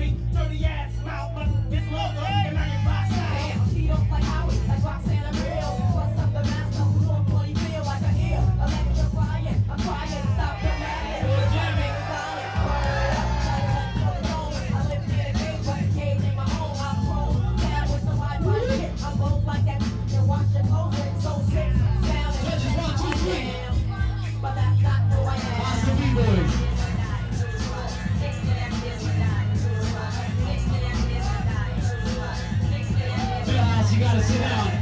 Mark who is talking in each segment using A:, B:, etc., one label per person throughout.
A: free.
B: You gotta sit down.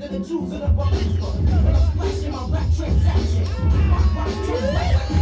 A: Christians the Jews and the Bar but And I'm splashing my rap transaction. My rap transaction.